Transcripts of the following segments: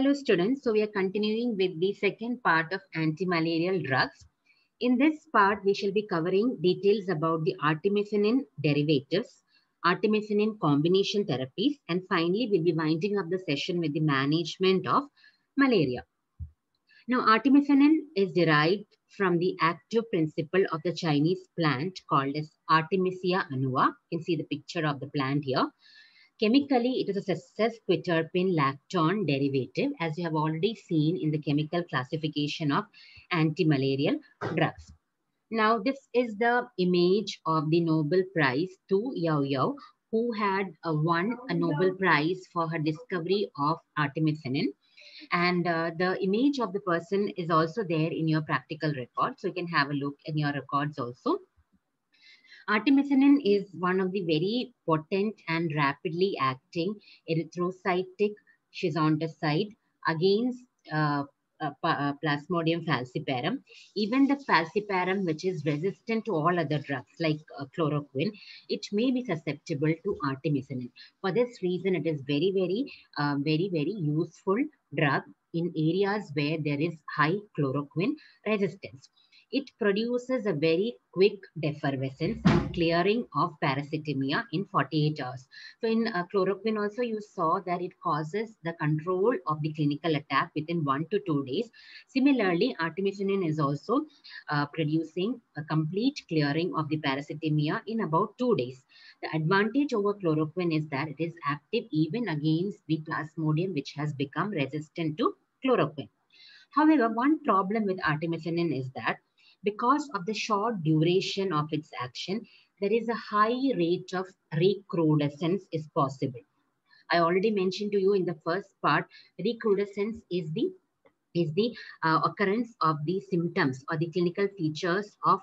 Hello students, so we are continuing with the second part of anti-malarial drugs. In this part, we shall be covering details about the artemisinin derivatives, artemisinin combination therapies, and finally we'll be winding up the session with the management of malaria. Now, artemisinin is derived from the active principle of the Chinese plant called as Artemisia annua. You can see the picture of the plant here. Chemically, it is a sesquiterpene lactone derivative, as you have already seen in the chemical classification of anti-malarial drugs. Now, this is the image of the Nobel Prize to Youyou, who had uh, won a Nobel Prize for her discovery of artemisinin. And uh, the image of the person is also there in your practical record. So you can have a look in your records also. Artemisinin is one of the very potent and rapidly acting erythrocytic schizonticide against uh, uh, uh, Plasmodium falciparum. Even the falciparum, which is resistant to all other drugs like uh, chloroquine, it may be susceptible to artemisinin. For this reason, it is very, very, uh, very, very useful drug in areas where there is high chloroquine resistance it produces a very quick defervescence and clearing of parasitemia in 48 hours. So in uh, chloroquine also you saw that it causes the control of the clinical attack within one to two days. Similarly, artemisinin is also uh, producing a complete clearing of the parasitemia in about two days. The advantage over chloroquine is that it is active even against the plasmodium which has become resistant to chloroquine. However, one problem with artemisinin is that because of the short duration of its action, there is a high rate of recrudescence is possible. I already mentioned to you in the first part, recrudescence is the is the uh, occurrence of the symptoms or the clinical features of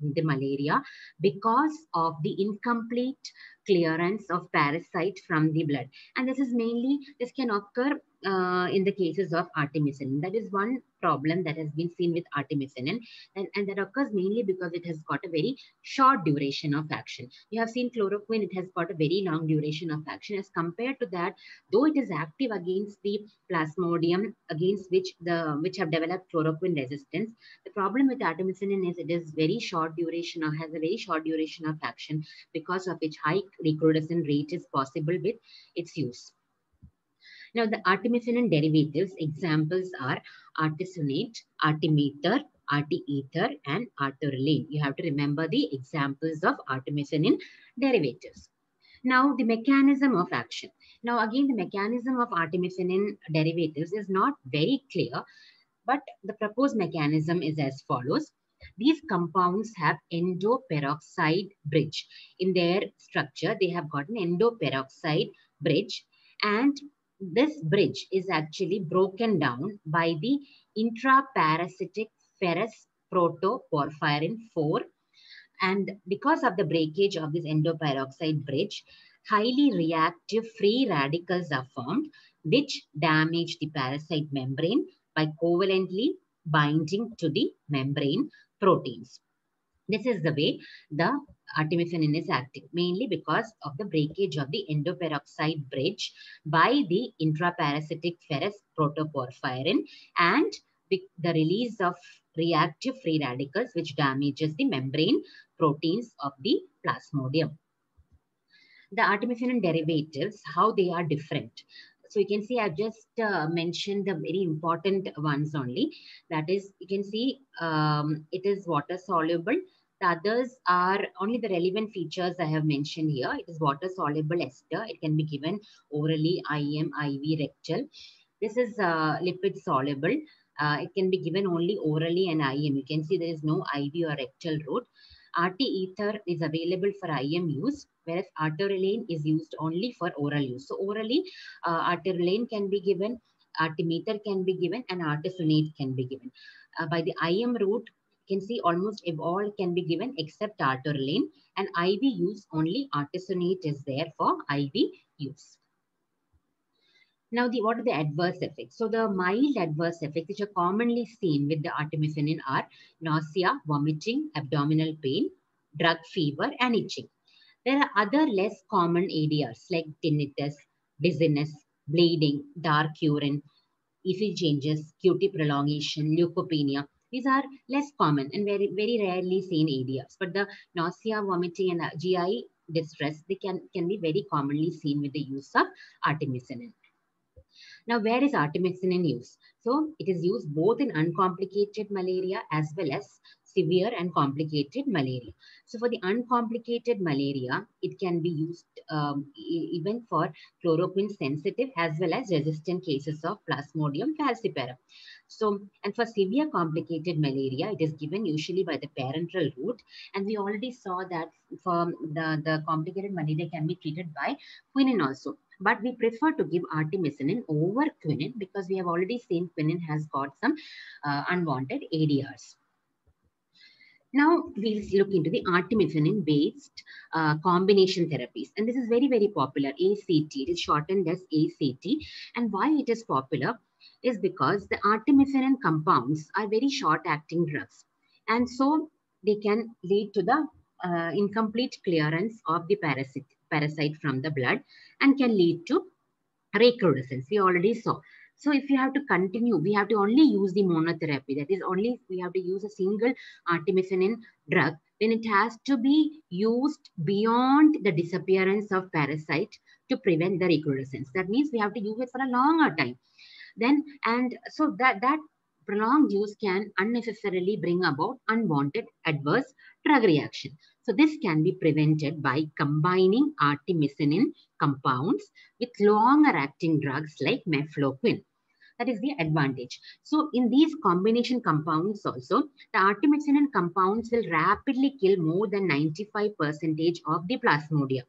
the malaria because of the incomplete clearance of parasite from the blood. And this is mainly, this can occur uh, in the cases of artemisinin. That is one problem that has been seen with artemisinin. And, and that occurs mainly because it has got a very short duration of action. You have seen chloroquine, it has got a very long duration of action as compared to that, though it is active against the plasmodium against which the which have developed chloroquine resistance. The problem with artemisinin is it is very short duration or has a very short duration of action because of which high recrudescent rate is possible with its use. Now, the artemisinin derivatives examples are artesunate, artemether, arteether, and arterolane. You have to remember the examples of artemisinin derivatives. Now, the mechanism of action. Now, again, the mechanism of artemisinin derivatives is not very clear, but the proposed mechanism is as follows. These compounds have endoperoxide bridge. In their structure, they have got an endoperoxide bridge and this bridge is actually broken down by the intraparasitic ferrous protoporphyrin 4 and because of the breakage of this endoperoxide bridge highly reactive free radicals are formed which damage the parasite membrane by covalently binding to the membrane proteins. This is the way the artemisinin is acting, mainly because of the breakage of the endoperoxide bridge by the intraparasitic ferrous protoporphyrin and the, release of reactive free radicals which damages the membrane proteins of the plasmodium. The artemisinin derivatives, how they are different. So you can see I've just uh, mentioned the very important ones only. That is, you can see um, it is water soluble. The others are only the relevant features I have mentioned here. It is water soluble ester. It can be given orally, IM, IV, rectal. This is uh, lipid soluble. Uh, it can be given only orally and IM. You can see there is no IV or rectal route. Arteether is available for IM use, whereas arterolane is used only for oral use. So orally, uh, can be given, artemether can be given, and artesunate can be given. Uh, by the IM route, can see almost all can be given except arterolane, and IV use only artesunate is there for IV use. Now, the, what are the adverse effects? So, the mild adverse effects which are commonly seen with the artemisinin are nausea, vomiting, abdominal pain, drug fever, and itching. There are other less common ADRs like tinnitus, dizziness, bleeding, dark urine, ECG changes, QT prolongation, leukopenia. These are less common and very, very rarely seen ADRs. But the nausea, vomiting, and uh, GI distress, they can, can be very commonly seen with the use of artemisinin. Now, where is artemisinin used? So, it is used both in uncomplicated malaria as well as severe and complicated malaria. So for the uncomplicated malaria, it can be used um, even for chloroquine sensitive as well as resistant cases of Plasmodium falciparum. So, and for severe complicated malaria, it is given usually by the parenteral route. And we already saw that for the, the complicated malaria can be treated by quinine also. But we prefer to give artemisinin over quinine because we have already seen quinine has got some uh, unwanted ADRs. Now we'll look into the artemisinin based uh, combination therapies. And this is very, very popular, ACT. It is shortened as ACT. And why it is popular is because the artemisinin compounds are very short acting drugs. And so they can lead to the uh, incomplete clearance of the parasite, parasite from the blood and can lead to recrudescence. We already saw. So if you have to continue, we have to only use the monotherapy. That is only we have to use a single artemisinin drug. Then it has to be used beyond the disappearance of parasite to prevent the recrudescence. That means we have to use it for a longer time. Then and so that that prolonged use can unnecessarily bring about unwanted adverse drug reaction. So this can be prevented by combining artemisinin compounds with longer acting drugs like mefloquine. That is the advantage. So in these combination compounds also, the artemisinin compounds will rapidly kill more than 95% of the plasmodium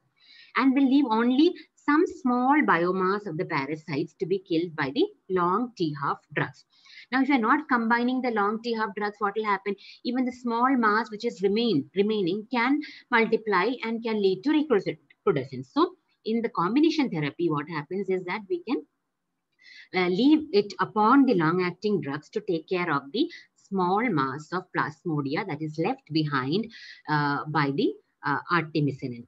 and will leave only some small biomass of the parasites to be killed by the long T-half drugs. Now, if you're not combining the long T-half drugs, what will happen? Even the small mass which is remain, remaining can multiply and can lead to recrudescence. So, in the combination therapy, what happens is that we can uh, leave it upon the long-acting drugs to take care of the small mass of plasmodia that is left behind uh, by the uh, artemisinin.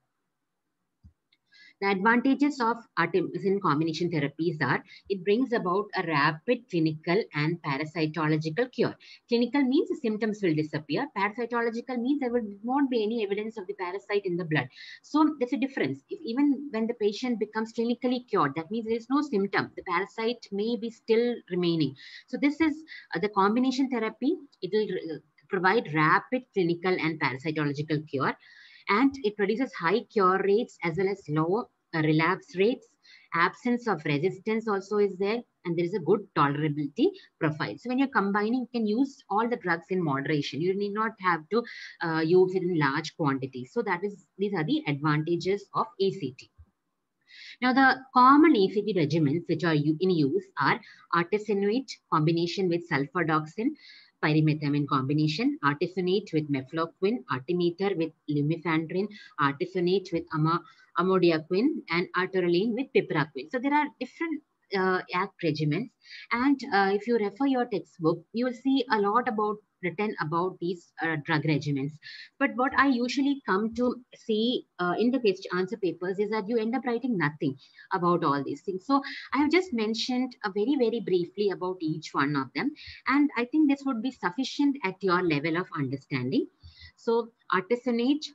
The advantages of artemisinin combination therapies are it brings about a rapid clinical and parasitological cure. Clinical means the symptoms will disappear. Parasitological means there will won't be any evidence of the parasite in the blood. So there's a difference. If even when the patient becomes clinically cured, that means there is no symptom. The parasite may be still remaining. So this is uh, the combination therapy. It will uh, provide rapid clinical and parasitological cure and it produces high cure rates as well as low uh, relapse rates. Absence of resistance also is there and there is a good tolerability profile. So when you're combining, you can use all the drugs in moderation. You need not have to uh, use it in large quantities. So that is, these are the advantages of ACT. Now, the common ACT regimens which are in use are artesunate combination with sulfadoxine, pyrimethamine combination, artesunate with mefloquine, artemether with lumefantrine, artesunate with ama, amodiaquine, and arteroline with piperacillin. So there are different uh, ACT regimens. And uh, if you refer your textbook, you will see a lot about written about these uh, drug regimens. But what I usually come to see uh, in the question answer papers is that you end up writing nothing about all these things. So I have just mentioned uh, very, very briefly about each one of them. And I think this would be sufficient at your level of understanding. So artesunate,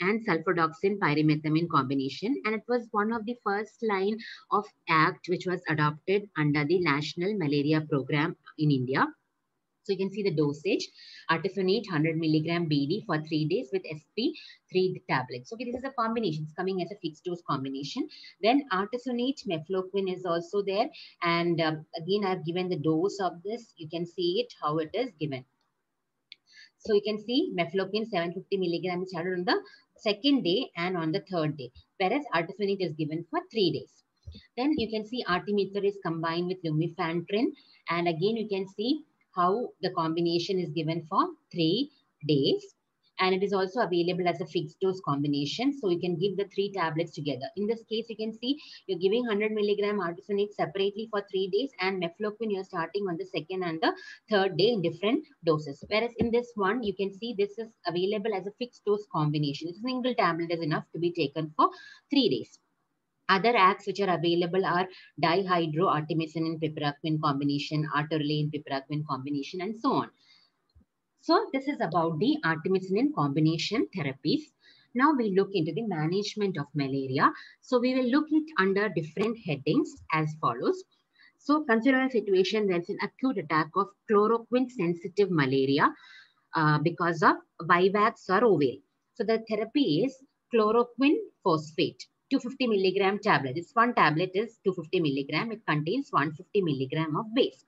and sulfadoxine pyrimethamine combination and it was one of the first line of act which was adopted under the national malaria program in india so you can see the dosage, artesunate 100 milligram BD for three days with SP, three tablets. Okay, this is a combination. It's coming as a fixed dose combination. Then artesunate mefloquine is also there. And um, again, I've given the dose of this. You can see it, how it is given. So you can see mefloquine 750 milligram is added on the second day and on the third day, whereas artesunate is given for three days. Then you can see artemether is combined with lumefantrine. And again, you can see how the combination is given for three days. And it is also available as a fixed dose combination. So you can give the three tablets together. In this case, you can see you're giving 100 milligram artesunate separately for three days and mefloquine you're starting on the second and the third day in different doses. Whereas in this one, you can see this is available as a fixed dose combination. A single tablet is enough to be taken for three days. Other acts which are available are dihydroartemisinin piperaquine combination, atorvastatin piperaquine combination, and so on. So this is about the artemisinin combination therapies. Now we look into the management of malaria. So we will look it under different headings as follows. So consider a situation it's an acute attack of chloroquine sensitive malaria uh, because of Vivax or Ovel. So the therapy is chloroquine phosphate, 250 milligram tablet. This one tablet is 250 milligram. It contains 150 milligram of base.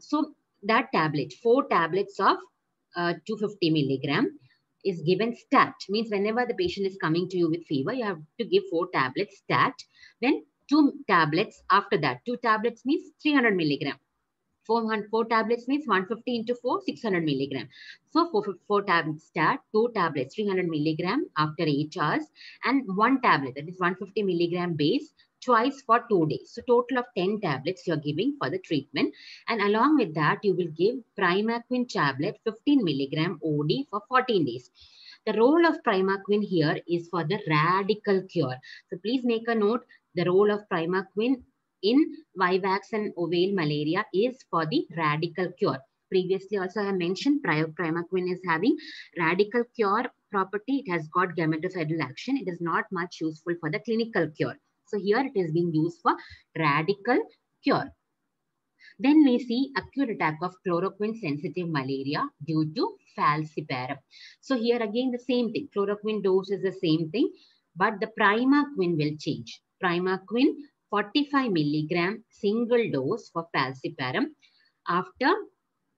So that tablet, four tablets of uh, 250 milligram is given stat. Means whenever the patient is coming to you with fever, you have to give four tablets stat. Then two tablets after that. Two tablets means 300 milligram. Four, four tablets means 150 into 4, 600 milligram. So four, four tablets stat, two tablets, 300 milligram after 8 hours and one tablet that is 150 milligram base twice for two days. So total of 10 tablets you're giving for the treatment. And along with that, you will give primaquine tablet 15 milligram OD for 14 days. The role of primaquine here is for the radical cure. So please make a note, the role of primaquine in Vivax and Ovel malaria is for the radical cure. Previously also I mentioned primaquine is having radical cure property. It has got gametocidal action. It is not much useful for the clinical cure. So here it is being used for radical cure. Then we see acute attack of chloroquine sensitive malaria due to falciparum. So here again the same thing. Chloroquine dose is the same thing, but the primaquine will change. Primaquine 45 milligram single dose for falciparum after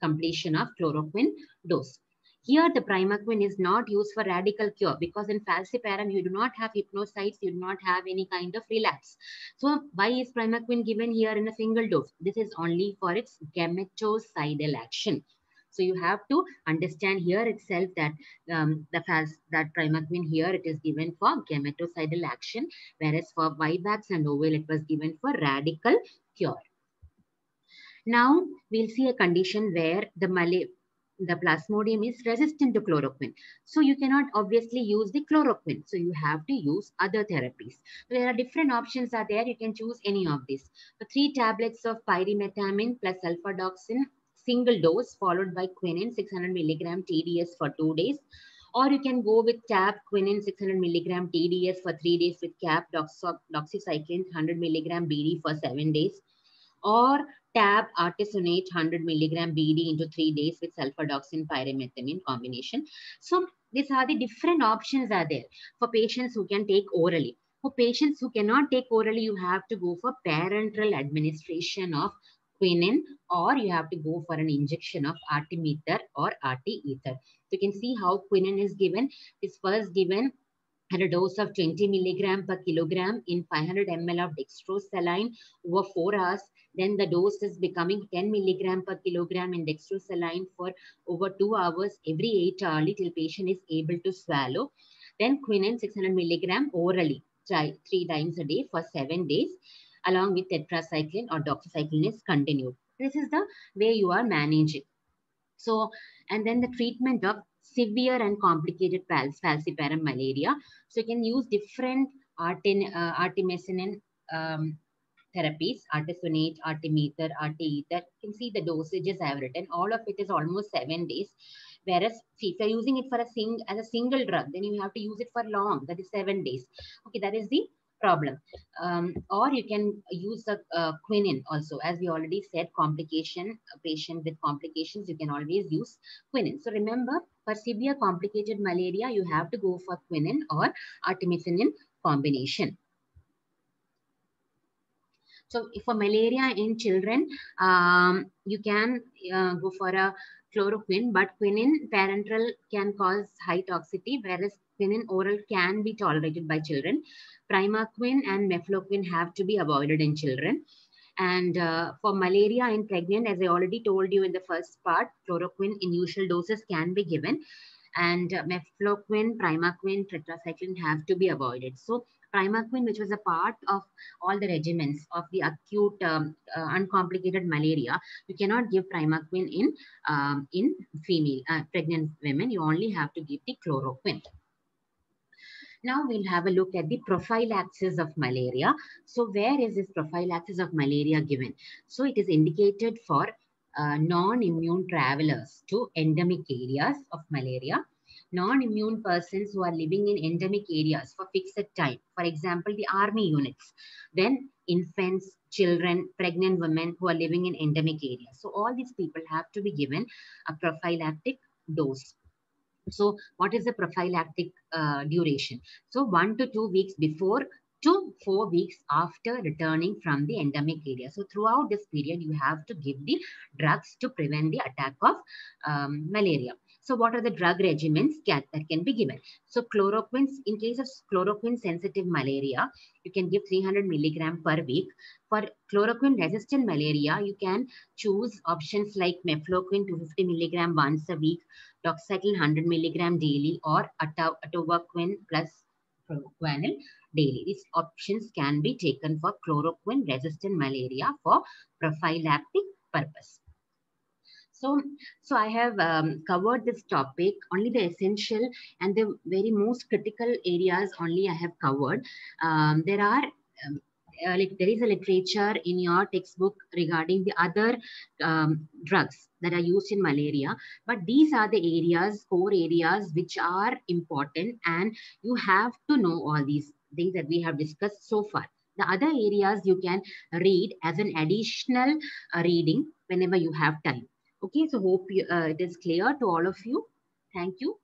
completion of chloroquine dose. Here, the primaquine is not used for radical cure because in falciparum, you do not have hypnozoites, you do not have any kind of relapse. So, why is primaquine given here in a single dose? This is only for its gametocidal action. So you have to understand here itself that um, the fast, that primaquine here it is given for gametocidal action, whereas for Vivax and Ovel it was given for radical cure. Now we'll see a condition where the Malay the plasmodium is resistant to chloroquine. So you cannot obviously use the chloroquine. So you have to use other therapies. There are different options are there. You can choose any of these. The three tablets of pyrimethamine plus sulfadoxine, single dose followed by quinine 600 milligram TDS for two days. Or you can go with TAB quinine 600 milligram TDS for three days with CAP doxycycline 100 milligram BD for seven days. Or tab artesunate 100 milligram BD into three days with sulfadoxine pyrimethamine combination. So these are the different options are there for patients who can take orally. For patients who cannot take orally, you have to go for parenteral administration of quinine or you have to go for an injection of artemether or arteether. So you can see how quinine is given. It's first given at a dose of 20 milligram per kilogram in 500 ml of dextrosaline over 4 hours then the dose is becoming 10 milligram per kilogram in dextrosaline for over two hours every eight hours till patient is able to swallow. Then quinine 600 milligram orally try three times a day for seven days along with tetracycline or doxycycline is continued. This is the way you are managing. So, and then the treatment of severe and complicated falciparum malaria. So you can use different artin, uh, artemisinin um, therapies, artesunate, artemether, arteether. You can see the dosages I have written. All of it is almost seven days. Whereas if you're using it for a sing as a single drug, then you have to use it for long. That is seven days. Okay, that is the problem. Um, or you can use the uh, quinine also. As we already said, complication, patient with complications, you can always use quinine. So remember, for severe complicated malaria, you have to go for quinine or artemisinin combination. So for malaria in children, um, you can uh, go for a chloroquine, but quinine parenteral can cause high toxicity, whereas quinine oral can be tolerated by children. Primaquine and mefloquine have to be avoided in children. And uh, for malaria in pregnant, as I already told you in the first part, chloroquine in usual doses can be given. And uh, mefloquine, primaquine, tetracycline have to be avoided. So primaquine, which was a part of all the regimens of the acute um, uh, uncomplicated malaria, you cannot give primaquine in um, in female uh, pregnant women. You only have to give the chloroquine. Now we'll have a look at the prophylaxis of malaria. So where is this prophylaxis of malaria given? So it is indicated for uh, non-immune travelers to endemic areas of malaria non-immune persons who are living in endemic areas for fixed time. For example, the army units. Then infants, children, pregnant women who are living in endemic areas. So all these people have to be given a prophylactic dose. So what is the prophylactic uh, duration? So one to two weeks before to four weeks after returning from the endemic area. So throughout this period, you have to give the drugs to prevent the attack of um, malaria. So what are the drug regimens that can be given? So chloroquine, in case of chloroquine sensitive malaria, you can give 300 milligram per week. For chloroquine resistant malaria, you can choose options like mefloquine 250 milligram once a week, doxycycline 100 milligram daily, or atovaquone plus proguanil daily. These options can be taken for chloroquine resistant malaria for prophylactic purpose. So, so I have um, covered this topic, only the essential and the very most critical areas only I have covered. Um, there are um, uh, like there is a literature in your textbook regarding the other um, drugs that are used in malaria but these are the areas core areas which are important and you have to know all these things that we have discussed so far the other areas you can read as an additional uh, reading whenever you have time Okay, so hope you, uh, it is clear to all of you. Thank you.